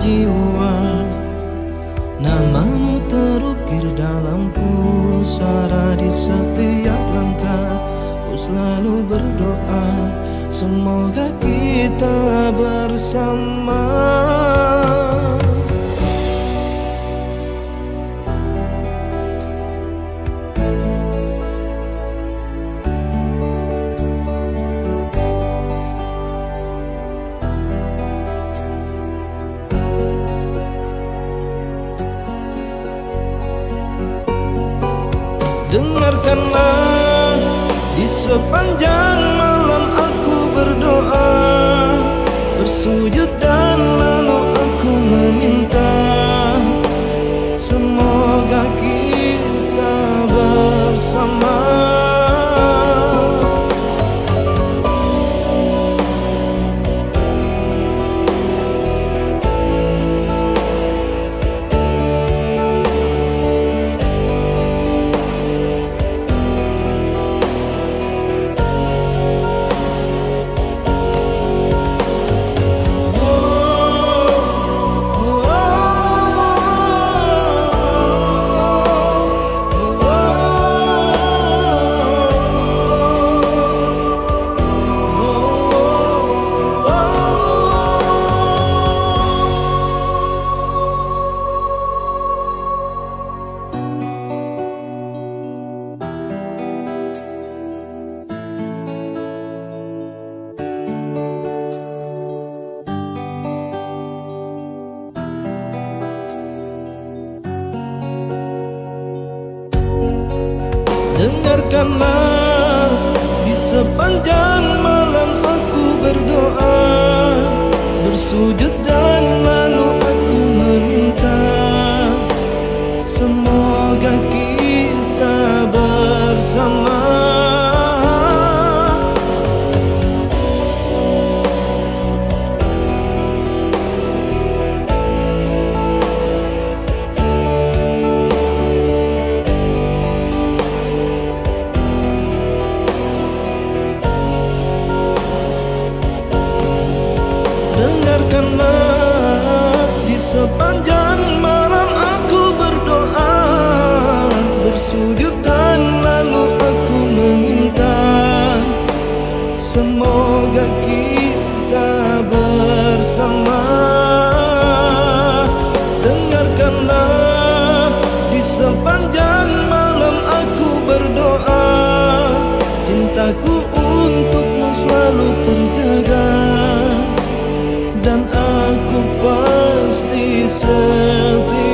jiwa. Namamu terukir dalam pusara di setiap langkah. Ku selalu berdoa Semoga kita bersama Dengarkanlah. Di sepanjang malam aku berdoa. Bersujud dan Dengarkanlah di sepanjang malam aku berdoa Bersujud dan sepanjang malam aku berdoa. Bersujud dan lalu aku meminta. Semoga kita bersama Santo